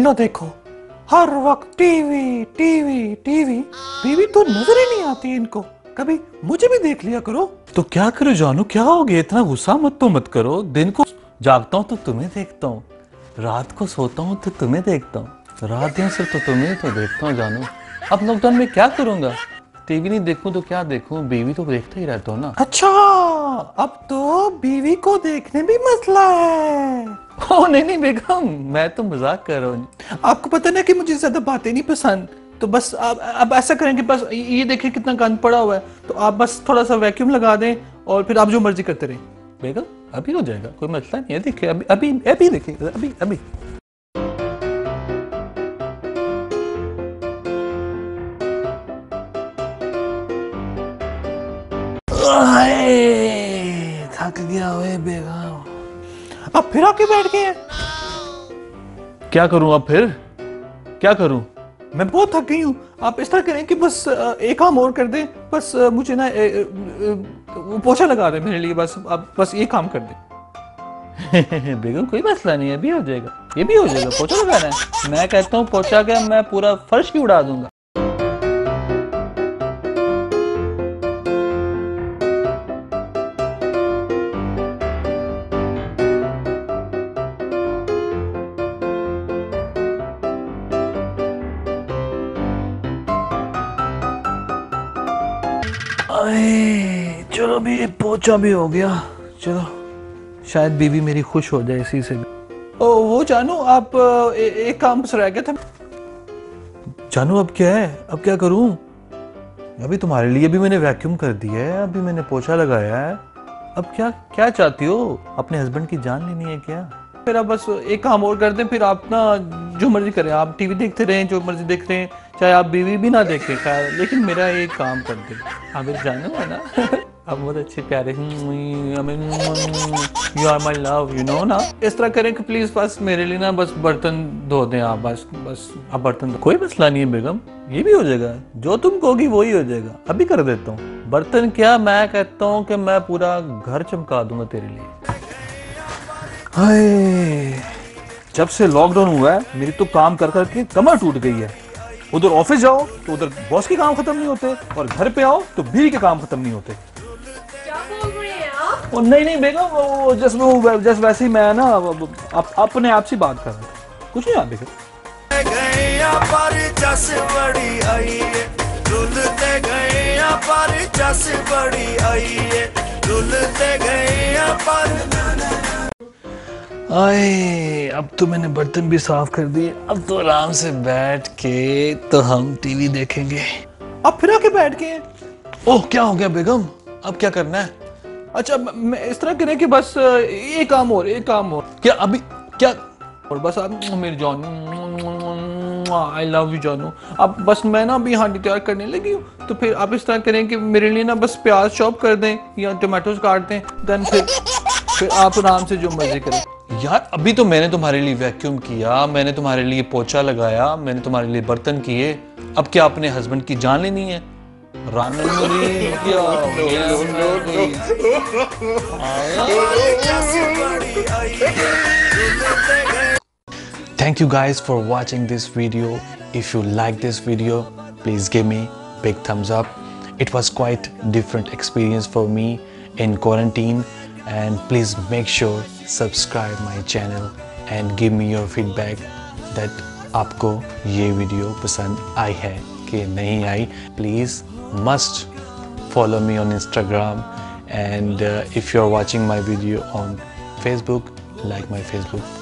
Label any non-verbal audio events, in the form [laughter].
ना देखो। हर वक्त टीवी टीवी टीवी। बीवी तो नज़र ही नहीं आती इनको। कभी मुझे भी देख लिया करो। तो क्या करो जानू क्या हो गया? इतना गुस्सा मत तो मत करो। दिन को जागता हूँ तो तुम्हें देखता हूँ। रात को सोता हूँ तो तुम्हें देखता हूँ। रात दिन सिर्फ़ तो तुम्हें तो देखता हूँ जानू। अब लॉकडाउन में क्या करूँगा? टीवी नहीं देखूँ तो क्या देखूँ? बीवी तो देखता ही रहता हूँ ना। अच्छा अब तो बीवी को देखने भी मसला है। [laughs] ओ नहीं नहीं, बेगम, मैं तो मज़ाक कर रहा हूँ। आपको पता ना कि मुझे ज़्यादा बातें नहीं पसंद? तो बस अब अब ऐसा करें कि बस ये देखिए कितना गंद पड़ा हुआ है। तो आप बस थोड़ा सा वैक्यूम लगा दें और फिर आप जो मर्ज़ी करते रहें। बेगम, अभी हो जाएगा, कोई मसला नहीं है। देखिए, अभी अभी अभी देखिए, अभी अभी। थक गया अब फिर आके बैठ गए हैं। क्या करूँ अब फिर? क्या करूँ? मैं बहुत थक गई हूँ। आप इस तरह करें कि बस एक काम और कर दें। बस मुझे ना वो पोछा लगा दें मेरे लिए बस। आप बस ये काम कर दें। [laughs] बेगम कोई मसला नहीं है अभी हो जाएगा। ये भी हो जाएगा पोछा लगाना है। मैं कहता हूँ पोछा क्या मैं पूरा फर्श भी उड़ा दूँगा। आए, चलो भी पोचा भी हो गया। चलो शायद बीवी मेरी खुश हो जाए इसी से। ओ वो जानू आप ए, एक काम बस रह गया था। जानू अब क्या है? अब क्या करूँ? अभी तुम्हारे लिए भी मैंने वैक्यूम कर दिया है अभी मैंने पोछा लगाया है। अब क्या क्या चाहती हो? अपने हस्बैंड की जान लेनी है क्या? फिर आप बस एक काम और कर दें फिर आप ना जो मर्ज़ी करें। आप टीवी देखते रहें जो मर्ज़ी देख रहे हैं। चाहे आप बीवी भी ना देखें लेकिन मेरा एक काम कर दे। एक जानो, है ना? आप बहुत अच्छे प्यारे you are my love you know ना? इस तरह करें कि प्लीज़ बस मेरे लिए ना बस बर्तन धो दें आप, बस बस, आप बर्तन कोई मसला नहीं है, बेगम। ये भी हो जाएगा। जो तुम कहोगी वही हो जाएगा। अभी कर देता हूँ। बर्तन क्या मैं कहता हूँ कि मैं पूरा घर चमका दूँगा तेरे लिए। हाय, जब से लॉकडाउन हुआ है, मेरी तो काम कर कर के कमर टूट गई है। उधर ऑफ़िस जाओ तो उधर बॉस के काम खत्म नहीं होते और घर पे आओ तो बीवी के काम खत्म नहीं होते। क्या बोल रहे हैं नहीं नहीं बेगम जस्ट वो जस्ट वैसे ही मैं ना अब- अब अपने आप से बात कर रहा था कुछ नहीं आप बेगम? गए पर जस बड़ी आई है। आए अब तो मैंने बर्तन भी साफ़ कर दिए। अब तो आराम से बैठ के तो हम टीवी देखेंगे। अब फिर आके बैठ गए ओह क्या हो गया बेगम? अब क्या करना है? अच्छा मैं इस तरह करें कि बस एक काम और एक काम और। क्या अभी क्या? और बस आप मेरी जान आई लव यू जानू। अब बस मैं ना अभी हांडी तैयार करने लगी हूँ तो फिर आप इस तरह करें कि मेरे लिए ना बस प्याज चॉप कर दें या टमाटोज काट दें देन फिर फिर आप आराम से जो मर्ज़ी करें। यार, अभी तो मैंने तुम्हारे लिए वैक्यूम किया, मैंने तुम्हारे लिए पोछा लगाया, मैंने तुम्हारे लिए बर्तन किए। अब क्या अपने हस्बैंड की जान लेनी है? Thank you guys for watching this video if you like this video please give me big thumbs up it was quite different experience for me in quarantine and please make sure subscribe my channel and give me your feedback that आपको ये video पसंद आई है कि नहीं आई please must follow me on Instagram and if you are watching my video on Facebook like my Facebook